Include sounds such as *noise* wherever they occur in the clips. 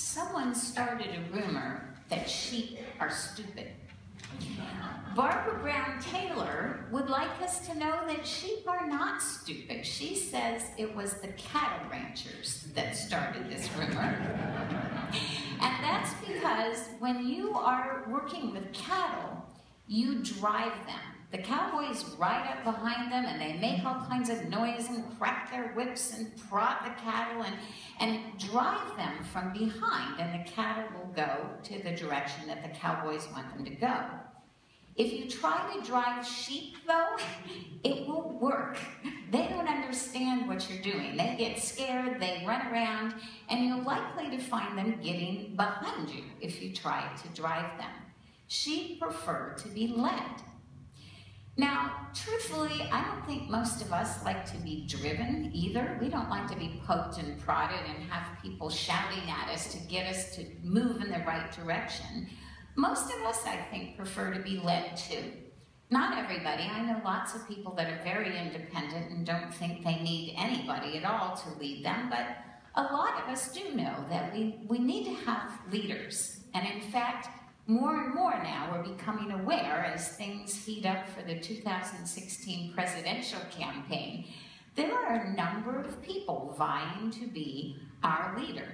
someone started a rumor that sheep are stupid. Barbara Brown Taylor would like us to know that sheep are not stupid. She says it was the cattle ranchers that started this rumor. and that's because when you are working with cattle, you drive them. The cowboys ride up behind them and they make all kinds of noise and crack their whips and prod the cattle and, and drive them from behind, and the cattle will go to the direction that the cowboys want them to go. If you try to drive sheep, though, *laughs* it won't work. They don't understand what you're doing. They get scared, they run around, and you're likely to find them getting behind you if you try to drive them. Sheep prefer to be led. Now, truthfully, I don't think most of us like to be driven either. We don't like to be poked and prodded and have people shouting at us to get us to move in the right direction. Most of us, I think, prefer to be led too. Not everybody. I know lots of people that are very independent and don't think they need anybody at all to lead them, but a lot of us do know that we, we need to have leaders. And in fact, more and more now we're becoming aware as things heat up for the 2016 presidential campaign, there are a number of people vying to be our leader.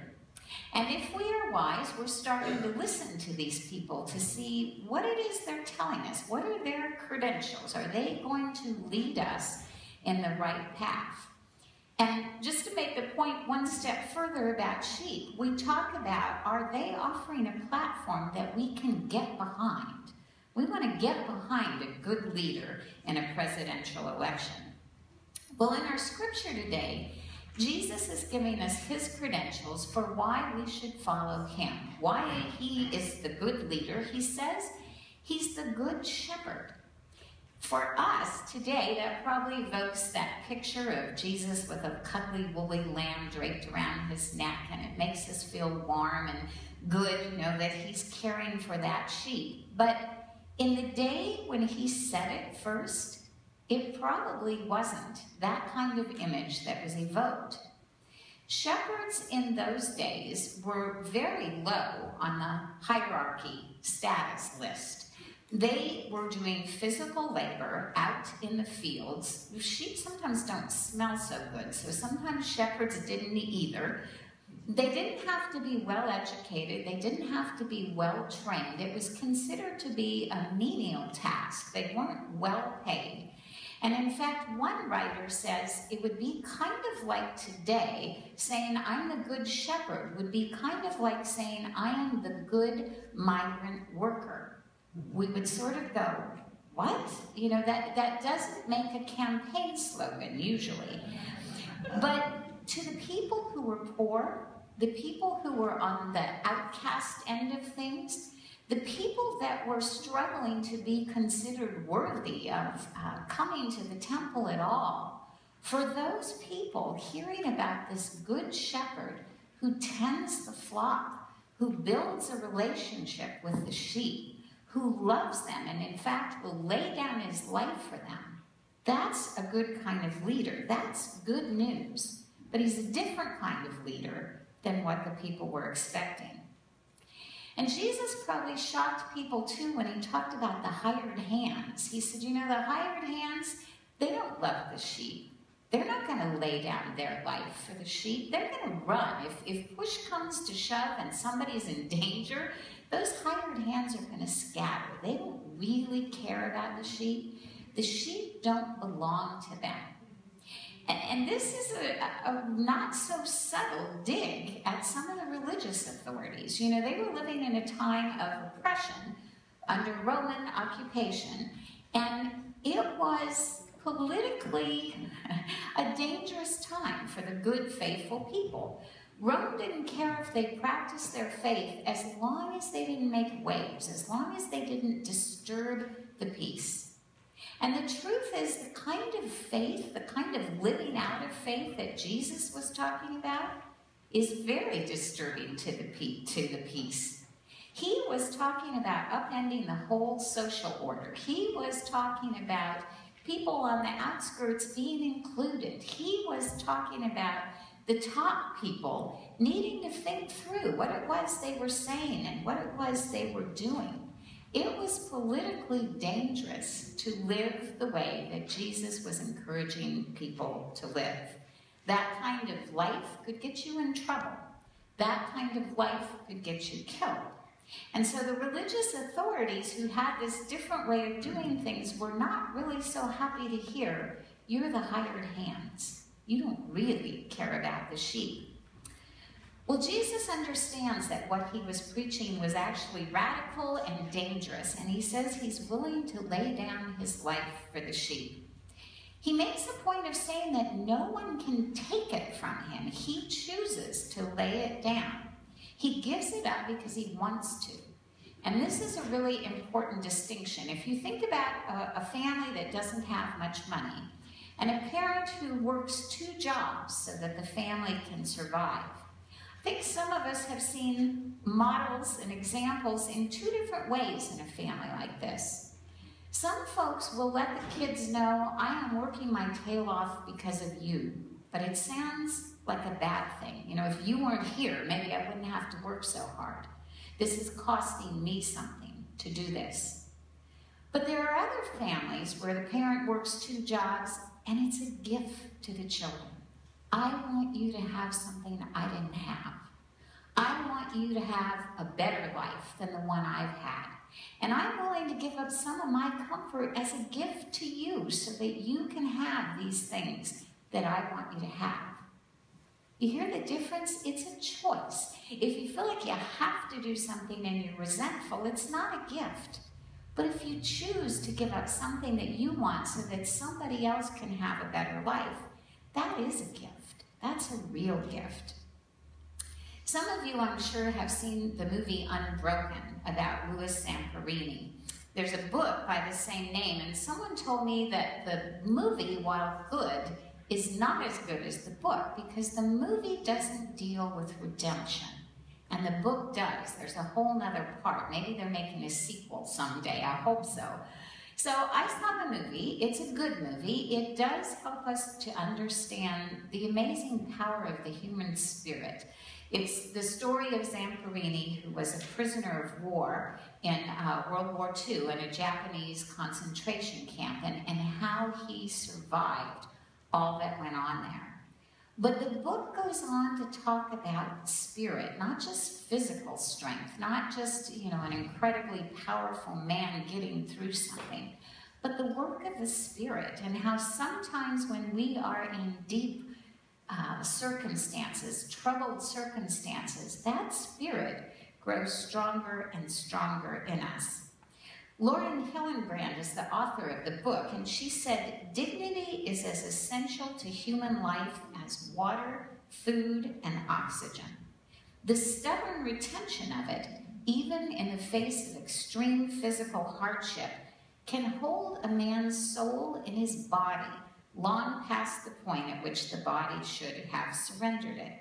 And if we are wise, we're starting to listen to these people to see what it is they're telling us. What are their credentials? Are they going to lead us in the right path? And just to make the point one step further about sheep, we talk about are they offering a platform that we can get behind? We want to get behind a good leader in a presidential election. Well, in our scripture today, Jesus is giving us his credentials for why we should follow him, why he is the good leader. He says he's the good shepherd. For us today, that probably evokes that picture of Jesus with a cuddly, woolly lamb draped around his neck, and it makes us feel warm and good, you know, that he's caring for that sheep. But in the day when he said it first, it probably wasn't that kind of image that was evoked. Shepherds in those days were very low on the hierarchy status list. They were doing physical labor out in the fields. Sheep sometimes don't smell so good, so sometimes shepherds didn't either. They didn't have to be well educated, they didn't have to be well trained. It was considered to be a menial task, they weren't well paid. And in fact, one writer says it would be kind of like today saying, I'm the good shepherd, would be kind of like saying, I am the good migrant worker we would sort of go, what? You know, that, that doesn't make a campaign slogan usually. But to the people who were poor, the people who were on the outcast end of things, the people that were struggling to be considered worthy of uh, coming to the temple at all, for those people, hearing about this good shepherd who tends the flock, who builds a relationship with the sheep, who loves them and, in fact, will lay down his life for them. That's a good kind of leader. That's good news. But he's a different kind of leader than what the people were expecting. And Jesus probably shocked people too when he talked about the hired hands. He said, You know, the hired hands, they don't love the sheep. They're not going to lay down their life for the sheep. They're going to run. If, if push comes to shove and somebody's in danger, those hired hands are going to scatter. They don't really care about the sheep. The sheep don't belong to them. And, and this is a, a, not so subtle dig at some of the religious authorities. You know, they were living in a time of oppression under Roman occupation, and it was politically *laughs* a dangerous time for the good, faithful people. Rome didn't care if they practiced their faith as long as they didn't make waves, as long as they didn't disturb the peace. And the truth is, the kind of faith, the kind of living out of faith that Jesus was talking about, is very disturbing to the, to the peace. He was talking about upending the whole social order. He was talking about people on the outskirts being included. He was talking about the top people needing to think through what it was they were saying and what it was they were doing. It was politically dangerous to live the way that Jesus was encouraging people to live. That kind of life could get you in trouble. That kind of life could get you killed. And so the religious authorities who had this different way of doing things were not really so happy to hear, you're the hired hands. You don't really care about the sheep. Well, Jesus understands that what he was preaching was actually radical and dangerous, and he says he's willing to lay down his life for the sheep. He makes a point of saying that no one can take it from him. He chooses to lay it down. He gives it up because he wants to. And this is a really important distinction. If you think about a, a family that doesn't have much money, and a parent who works two jobs so that the family can survive, I think some of us have seen models and examples in two different ways in a family like this. Some folks will let the kids know, I am working my tail off because of you, but it sounds like a bad thing. You know, if you weren't here, maybe I wouldn't have to work so hard. This is costing me something to do this. But there are other families where the parent works two jobs and it's a gift to the children. I want you to have something I didn't have. I want you to have a better life than the one I've had. And I'm willing to give up some of my comfort as a gift to you so that you can have these things that I want you to have. You hear the difference? It's a choice. If you feel like you have to do something and you're resentful, it's not a gift. But if you choose to give up something that you want so that somebody else can have a better life, that is a gift. That's a real gift. Some of you, I'm sure, have seen the movie Unbroken about Louis Zamperini. There's a book by the same name, and someone told me that the movie, while good, is not as good as the book because the movie doesn't deal with redemption. And the book does. There's a whole nother part. Maybe they're making a sequel someday. I hope so. So I saw the movie. It's a good movie. It does help us to understand the amazing power of the human spirit. It's the story of Zamperini, who was a prisoner of war in uh, World War II in a Japanese concentration camp, and, and how he survived all that went on there. But the book goes on to talk about spirit, not just physical strength, not just, you know, an incredibly powerful man getting through something, but the work of the spirit and how sometimes when we are in deep uh, circumstances, troubled circumstances, that spirit grows stronger and stronger in us. Lauren Hillenbrand is the author of the book, and she said, Dignity is as essential to human life as water, food, and oxygen. The stubborn retention of it, even in the face of extreme physical hardship, can hold a man's soul in his body long past the point at which the body should have surrendered it.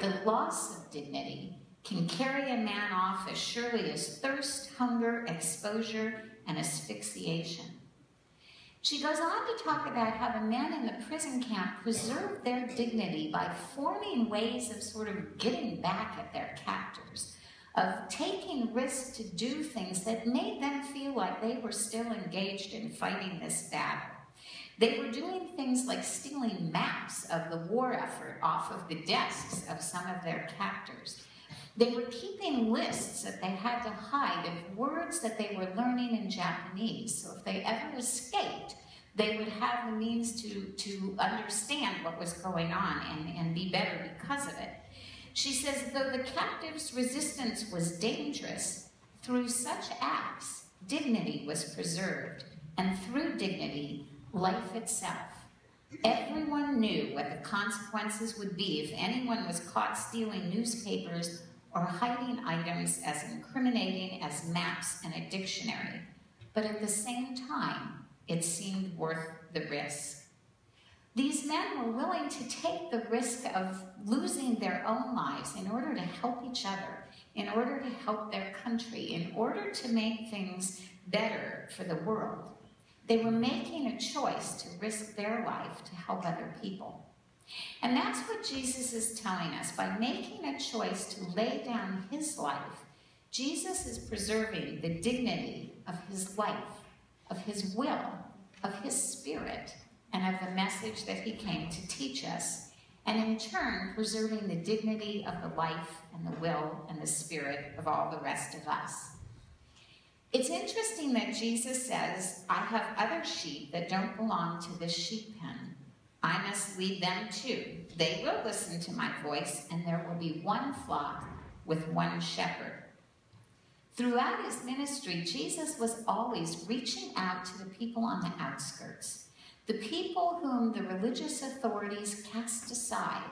The loss of dignity can carry a man off as surely as thirst, hunger, exposure, and asphyxiation. She goes on to talk about how the men in the prison camp preserved their dignity by forming ways of sort of getting back at their captors, of taking risks to do things that made them feel like they were still engaged in fighting this battle. They were doing things like stealing maps of the war effort off of the desks of some of their captors. They were keeping lists that they had to hide of words that they were learning in Japanese. So if they ever escaped, they would have the means to, to understand what was going on and, and be better because of it. She says, though the captive's resistance was dangerous, through such acts, dignity was preserved, and through dignity, life itself. Everyone knew what the consequences would be if anyone was caught stealing newspapers or hiding items as incriminating as maps and a dictionary. But at the same time, it seemed worth the risk. These men were willing to take the risk of losing their own lives in order to help each other, in order to help their country, in order to make things better for the world. They were making a choice to risk their life to help other people. And that's what Jesus is telling us. By making a choice to lay down his life, Jesus is preserving the dignity of his life, of his will, of his spirit, and of the message that he came to teach us, and in turn, preserving the dignity of the life and the will and the spirit of all the rest of us. It's interesting that Jesus says, I have other sheep that don't belong to this sheep pen. I must lead them too. They will listen to my voice, and there will be one flock with one shepherd. Throughout his ministry, Jesus was always reaching out to the people on the outskirts, the people whom the religious authorities cast aside,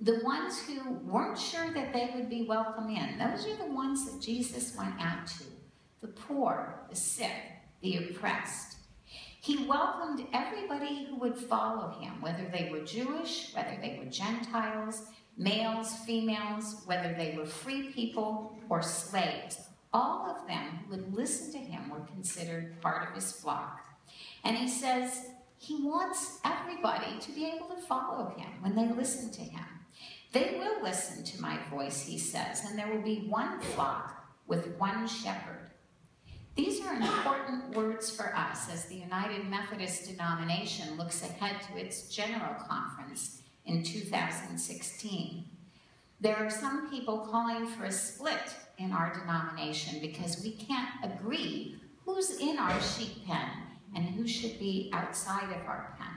the ones who weren't sure that they would be welcome in. Those are the ones that Jesus went out to the poor, the sick, the oppressed. He welcomed everybody who would follow him, whether they were Jewish, whether they were Gentiles, males, females, whether they were free people or slaves. All of them who would listen to him were considered part of his flock. And he says he wants everybody to be able to follow him when they listen to him. They will listen to my voice, he says, and there will be one flock with one shepherd. These are important words for us as the United Methodist denomination looks ahead to its General Conference in 2016. There are some people calling for a split in our denomination because we can't agree who's in our sheep pen and who should be outside of our pen.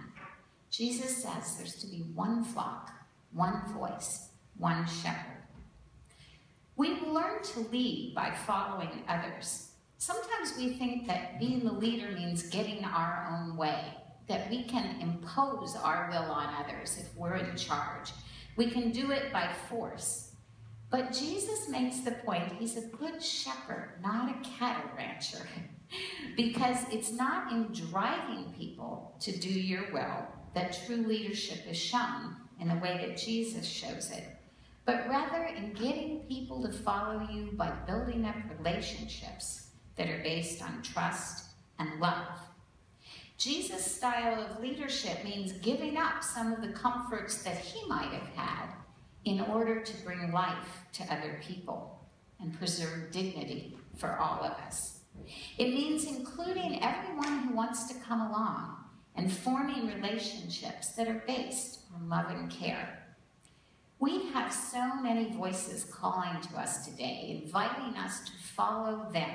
Jesus says there's to be one flock, one voice, one shepherd. We learn to lead by following others. Sometimes we think that being the leader means getting our own way, that we can impose our will on others if we're in charge. We can do it by force. But Jesus makes the point he's a good shepherd, not a cattle rancher. *laughs* because it's not in driving people to do your will that true leadership is shown in the way that Jesus shows it, but rather in getting people to follow you by building up relationships that are based on trust and love. Jesus' style of leadership means giving up some of the comforts that he might have had in order to bring life to other people and preserve dignity for all of us. It means including everyone who wants to come along and forming relationships that are based on love and care. We have so many voices calling to us today, inviting us to follow them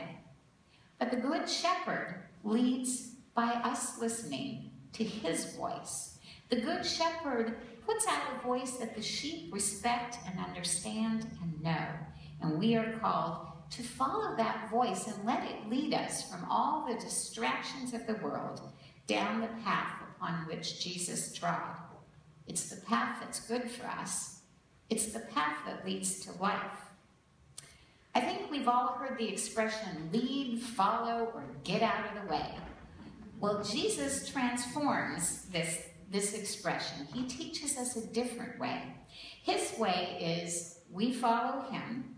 but the Good Shepherd leads by us listening to his voice. The Good Shepherd puts out a voice that the sheep respect and understand and know. And we are called to follow that voice and let it lead us from all the distractions of the world down the path upon which Jesus trod. It's the path that's good for us. It's the path that leads to life. I think we've all heard the expression lead, follow, or get out of the way. Well, Jesus transforms this, this expression. He teaches us a different way. His way is we follow him,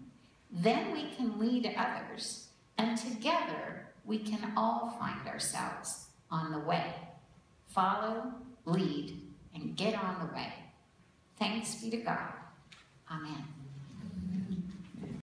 then we can lead others, and together we can all find ourselves on the way. Follow, lead, and get on the way. Thanks be to God. Amen.